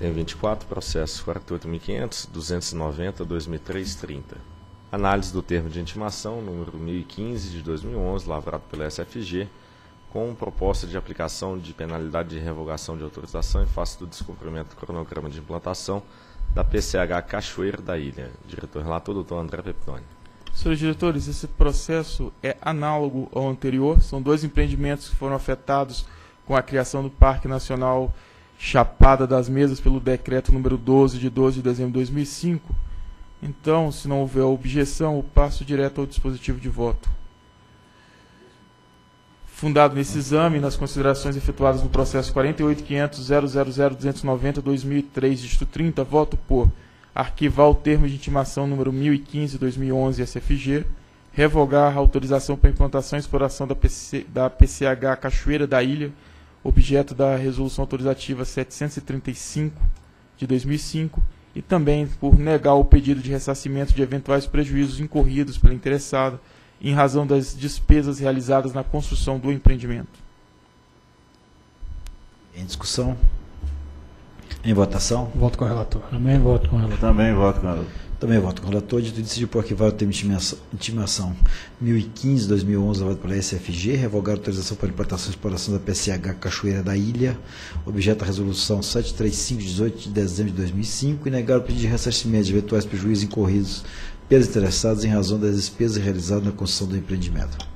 Item 24, processo 48.500.290.2003.30. Análise do termo de intimação, número 1015 de 2011, lavrado pela SFG, com proposta de aplicação de penalidade de revogação de autorização em face do descumprimento do cronograma de implantação da PCH Cachoeira da Ilha. Diretor relator, doutor André Peptoni. Senhores diretores, esse processo é análogo ao anterior. São dois empreendimentos que foram afetados com a criação do Parque Nacional Chapada das Mesas pelo decreto número 12 de 12 de dezembro de 2005. Então, se não houver objeção, eu passo direto ao dispositivo de voto. Fundado nesse exame, nas considerações efetuadas no processo 48.500.000.290.2003, dígito 30, voto por arquivar o termo de intimação número 1015-2011 SFG, revogar a autorização para implantação e exploração da, PC, da PCH Cachoeira da Ilha, objeto da resolução autorizativa 735 de 2005, e também por negar o pedido de ressarcimento de eventuais prejuízos incorridos pelo interessado em razão das despesas realizadas na construção do empreendimento. Em discussão? Em votação? Voto com o relator. Também voto com o relator. Também voto com ela. Também voto com o relator. Dito decidir por arquivar o termo de intimação- intimação 1015-2011, lavado pela SFG, revogar a autorização para implantação e exploração da PCH Cachoeira da Ilha, objeto da resolução 735 de 18 de dezembro de 2005, e negar o pedido de ressarcimento de eventuais prejuízos incorridos pelos interessados em razão das despesas realizadas na construção do empreendimento.